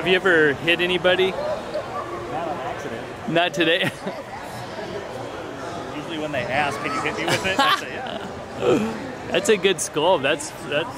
Have you ever hit anybody? Not on accident. Not today. Usually when they ask, can you hit me with it? I say, yeah. That's a good skull. That's that's